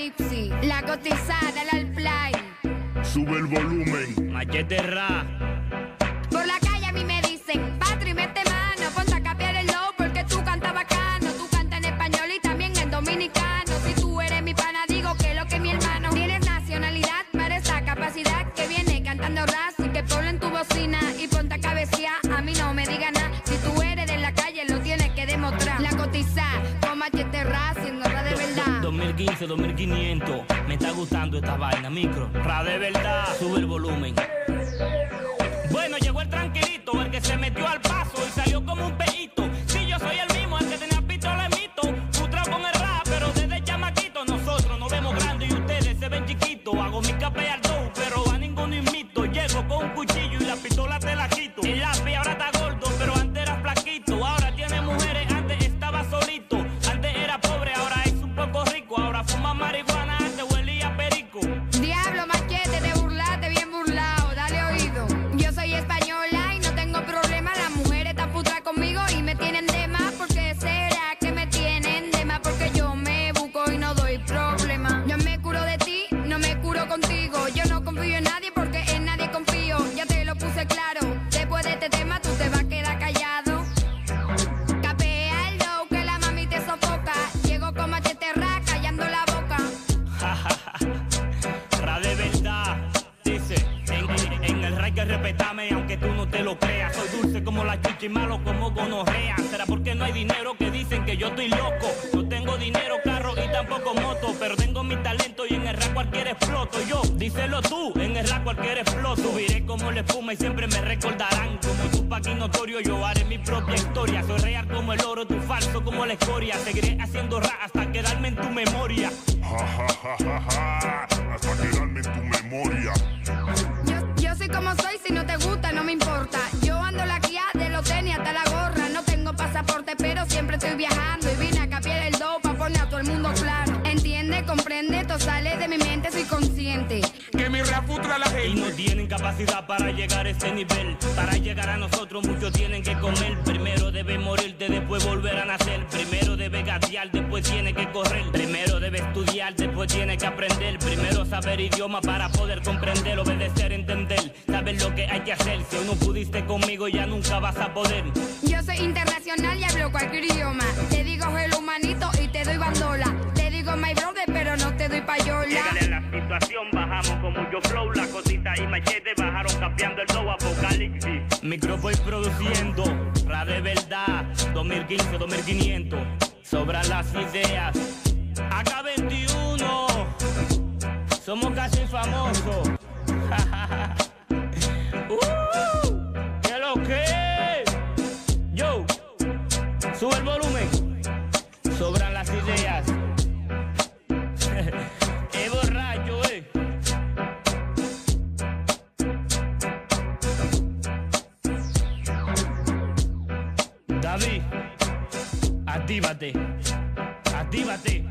apocalipsis. La cotizada, el al play. Sube el volumen. Machete ra. Por la calle a mí me dicen, Patri, mete mano, ponte a cambiar el low porque tú cantas bacano. Tú cantas en español y también en dominicano. Si tú eres mi pana, digo que lo que mi hermano. Tienes nacionalidad para esa capacidad que viene cantando ras y que en tu bocina y ponte a cabecear. 2015, 2500. Me está gustando esta vaina, micro. Ra de verdad. Sube el volumen. Bueno, llegó el tranquilito, el que se metió al paso y salió como un peito. Si yo soy el mismo, el que tenía pistola en mito. Putra con el rap, pero desde chamaquito. Nosotros nos vemos grandes y ustedes se ven chiquitos. Hago mi capa respetame aunque tú no te lo creas. Soy dulce como la chicha y malo como gonorrea. Será porque no hay dinero que dicen que yo estoy loco. No tengo dinero, carro y tampoco moto, pero tengo mi talento y en el rap cualquier exploto. Yo, díselo tú, en el rap cualquier exploto. Subiré como la espuma y siempre me recordarán. Como tu aquí notorio, yo haré mi propia historia. Soy real como el oro, tú falso como la escoria. Seguiré haciendo rap hasta quedarme en tu memoria. Ja, ja, ja, ja, ja. Hasta quedarme en tu memoria. Viajando. Y vine a capiar el do para poner a todo el mundo claro. Entiende, comprende, todo sale de mi mente, soy consciente. Que mi rap a la Y gente. no tienen capacidad para llegar a este nivel. Para llegar a nosotros muchos tienen que comer. Primero debe morirte, después volver a nacer. Primero debe gatear, después tiene que correr. Primero debe estudiar, después tiene que aprender. Primero saber idioma para poder comprender, obedecer, entender. Saber lo que hay que hacer. Si no pudiste conmigo, ya nunca vas a poder. Yo soy internacional y hablo cualquier idioma. Te digo el humanito y te doy bandola. Te digo my brother, pero no te doy payola. Llegale a la situación, bajamos como yo flow, la cosita y machete bajaron cambiando el flow apocalipsis. Micro voy produciendo, ra de verdad, 2015, 2500, sobran las ideas. Acá 21, somos casi famosos. sube el volumen, sobran las ideas. Es borracho, eh. David, actívate. Actívate.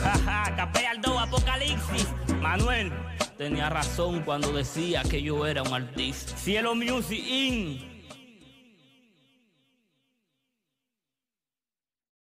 Jaja, capea al do apocalipsis. Manuel, tenía razón cuando decía que yo era un artista. Cielo Music In.